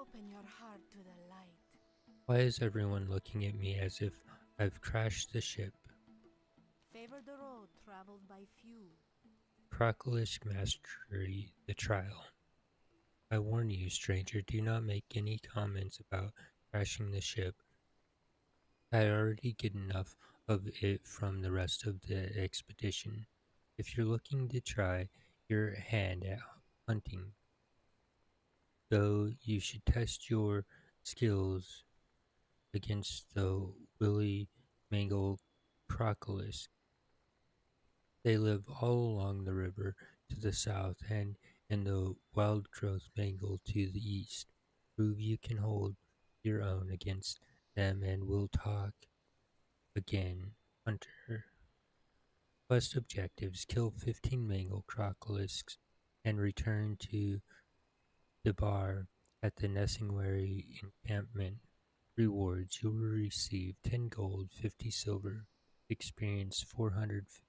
Open your heart to the light. Why is everyone looking at me as if I've crashed the ship? Favor the road traveled by few. Crocolisk Mastery The Trial. I warn you, stranger, do not make any comments about crashing the ship. I already get enough of it from the rest of the expedition. If you're looking to try your hand at hunting, though you should test your skills against the willy Mangal crocolisk. They live all along the river to the south and in the Wildgrowth Mangal to the east. Prove you can hold your own against them and we'll talk again, Hunter. Quest objectives kill 15 Mangal crocolisks and return to the bar at the Nesingwary encampment. Rewards you will receive 10 gold, 50 silver, experience 400. Seek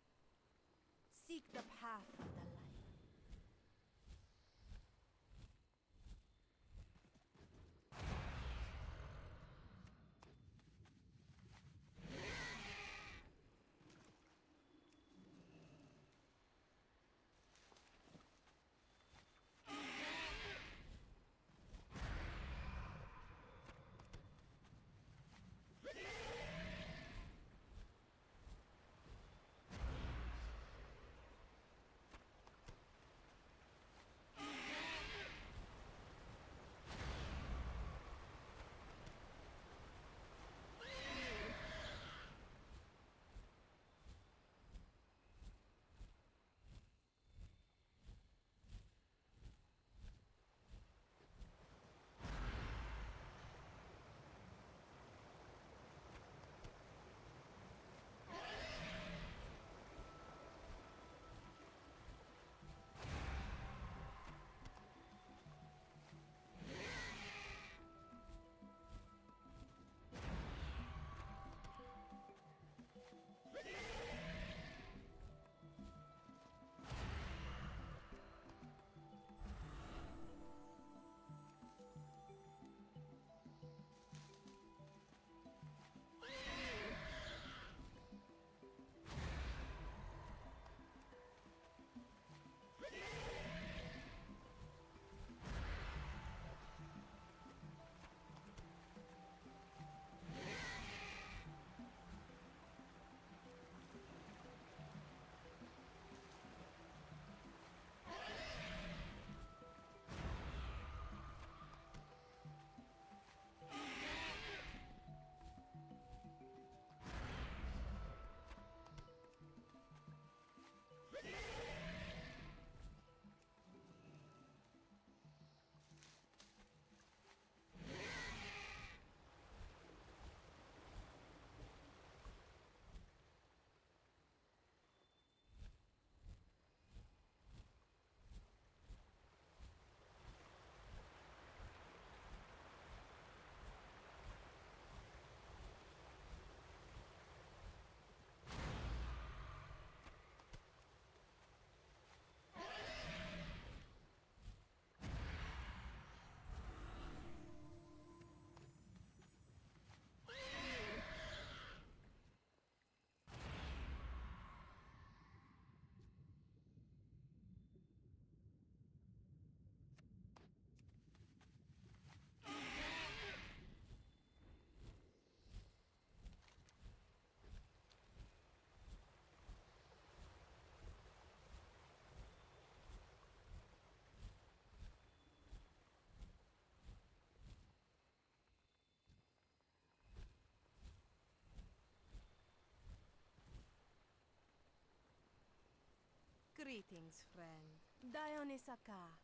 Greetings, friend. Dionysaka.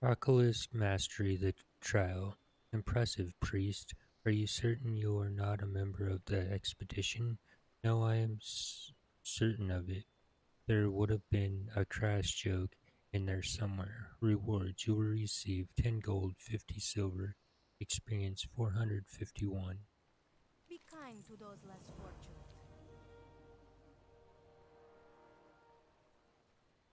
Crocolisk Mastery the Trial. Impressive, priest. Are you certain you are not a member of the expedition? No, I am certain of it. There would have been a crash joke in there somewhere. Rewards you will receive 10 gold, 50 silver, experience 451. Be kind to those less fortunate.